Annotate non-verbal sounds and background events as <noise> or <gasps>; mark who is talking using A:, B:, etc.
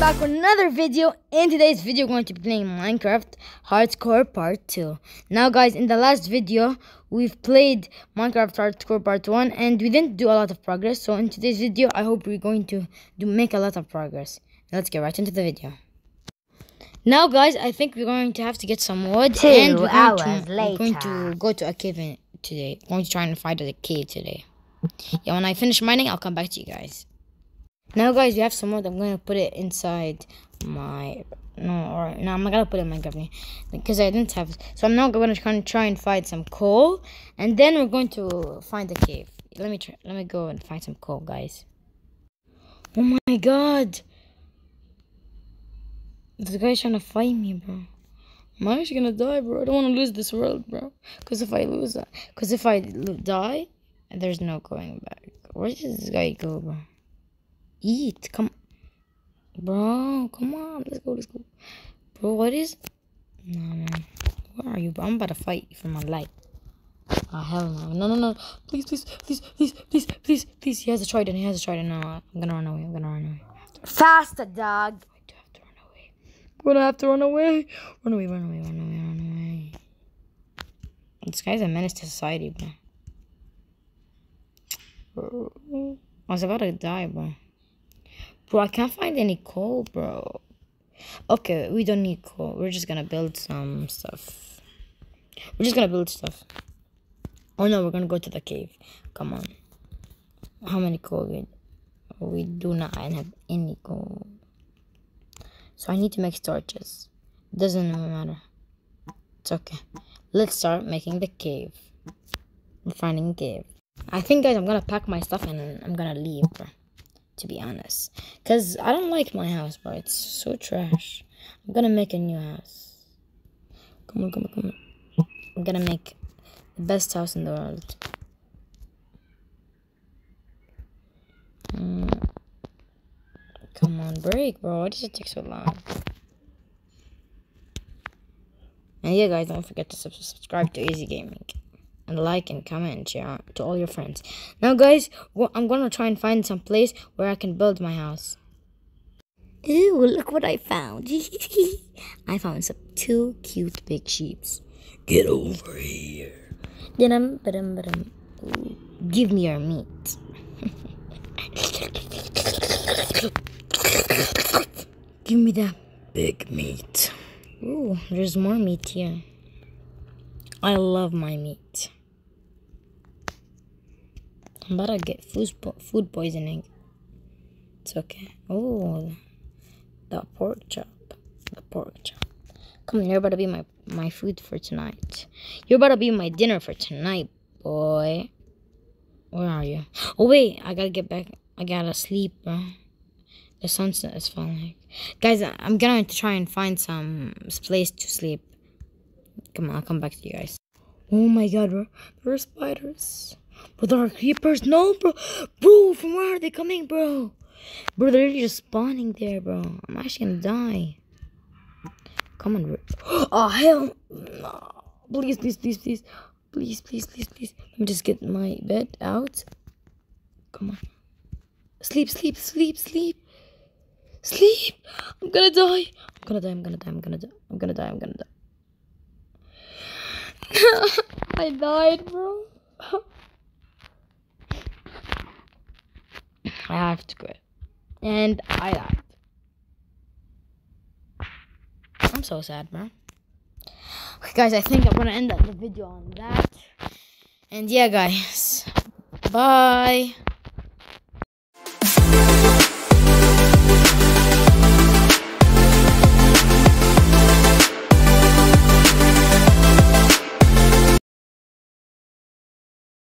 A: back with another video. In today's video, we're going to be playing Minecraft Hardcore Part 2. Now, guys, in the last video, we've played Minecraft Hardcore Part 1 and we didn't do a lot of progress. So, in today's video, I hope we're going to do make a lot of progress. Let's get right into the video. Now, guys, I think we're going to have to get some wood.
B: Two
A: and we're going to, We're going to go to a cave in, today. We're going to try and find a cave today. Yeah, when I finish mining, I'll come back to you guys. Now, guys, we have some wood. I'm gonna put it inside my no, or no, I'm gonna put it in my company because I didn't have. So I'm now gonna try and try and find some coal, and then we're going to find the cave. Let me try. Let me go and find some coal, guys. Oh my god! This guy's trying to fight me, bro. I'm actually gonna die, bro. I don't want to lose this world, bro. Cause if I lose that, cause if I die, there's no going back. Where does this guy go, bro? Eat, come, bro. Come on, let's go, let's go, bro. What is? No, man. Where are you, bro? I'm about to fight for my life. Oh hell no, no, no, no! Please, please, please, please, please, please, please. He has a trident. He has a trident. No, I'm gonna run away. I'm gonna run away.
B: Faster, dog.
A: I do have to run away. I'm gonna have to run away. Run away, run away, run away, run away. This guy's a menace to society, bro. Bro, I was about to die, bro. Bro, I can't find any coal, bro. Okay, we don't need coal. We're just gonna build some stuff. We're just gonna build stuff. Oh no, we're gonna go to the cave. Come on. How many coal we we do not have any coal. So I need to make torches. Doesn't matter. It's okay. Let's start making the cave. I'm finding cave. I think, guys, I'm gonna pack my stuff and I'm gonna leave. To be honest, cause I don't like my house, bro. It's so trash. I'm gonna make a new house. Come on, come on, come on. I'm gonna make the best house in the world. Mm. Come on, break, bro. Why does it take so long? And yeah, guys, don't forget to subscribe to AZ Gaming. And like and comment share to all your friends. Now, guys, I'm gonna try and find some place where I can build my house. Ooh, look what I found. <laughs> I found some two cute big sheeps. Get over here. Give me your meat. <laughs> Give me that big meat. Ooh, there's more meat here. I love my meat. I'm about to get food, po- food poisoning. It's okay. Oh, the pork chop. The pork chop. Come on, you're about to be my, my food for tonight. You're about to be my dinner for tonight, boy. Where are you? Oh, wait. I gotta get back. I gotta sleep, bro. The sunset is falling. Guys, I'm gonna try and find some place to sleep. Come on, I'll come back to you guys. Oh my god, bro. There are spiders. But there are creepers. No, bro. Bro, from where are they coming, bro? Bro, they're literally just spawning there, bro. I'm actually gonna die. Come on, bro. <gasps> Oh, hell. No. Please, please, please, please. Please, please, please, please. Let me just get my bed out. Come on. Sleep, sleep, sleep, sleep. Sleep. I'm gonna die. I'm gonna die. I'm gonna die. I'm gonna die. I'm gonna die. I'm gonna die. <laughs> I died, bro. I have to quit. And I died. I'm so sad, bro. Okay, guys, I think I'm gonna end the video on that. And yeah, guys. Bye.